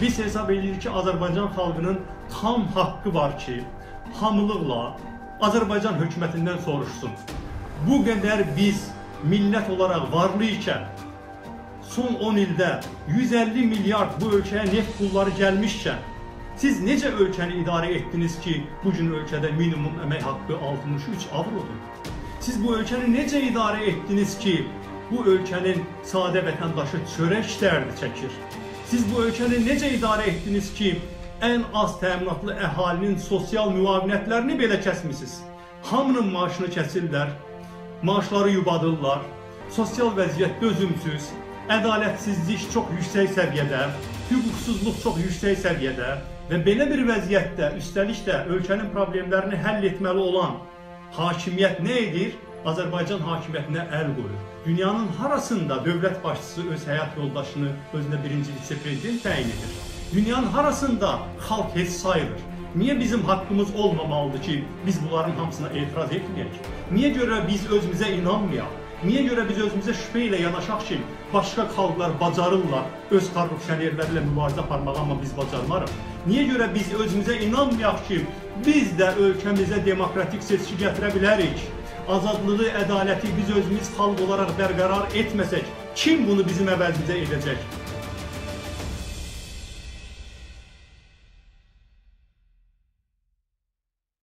Biz hesab edirik ki, Azərbaycan xalqının tam haqqı var ki, hamılıqla Azərbaycan hökumətindən soruşsun. Bu qədər biz millət olaraq varlı ikən son 10 ildə 150 milyard bu ölkəyə neft pulları gəlmişkən siz necə ölkəni idarə etdiniz ki, bu gün ölkədə minimum əmək haqqı 63 avrodur? Siz bu ölkəni necə idarə etdiniz ki, bu ölkənin sadə vətəndaşı çörək dərdi çəkir? Siz bu ölkəni necə idarə etdiniz ki, ən az təminatlı əhalinin sosial müavinətlərini belə kəsmisiniz? Hamının maaşını kəsirlər, maaşları yubadırlar, sosial vəziyyət dözümsüz, ədalətsizlik çox yüksək səviyyədə, hüquqsuzluq çox yüksək səviyyədə və belə bir vəziyyətdə üstəlik də ölkənin problemlərini həll etməli olan hakimiyyət nə edir? Azərbaycan hakimiyyətinə əl qoyur. Dünyanın harasında dövlət başçısı öz həyat yoldaşını özünə birinci vitse-prezident təyin edir? Dünyanın harasında xalq heç sayılır? Niyə bizim haqqımız olmamalıdır ki, biz bunların hamısına etiraz etməyək? Niyə görə biz özümüzə inanmayaq? Niyə görə biz özümüzə şübhə ilə yanaşaq ki, başqa xalqlar bacarırlar öz korrupsionerlərlə mübarizə aparmağı, amma biz bacarmarıq? Niyə görə biz özümüzə inanmayaq ki, biz də ölkəmizə demokratik seçki gətirə bilərik? Azadlığı, ədaləti biz özümüz xalq olaraq bərqərar etməsək, kim bunu bizim əvəzimizə edəcək?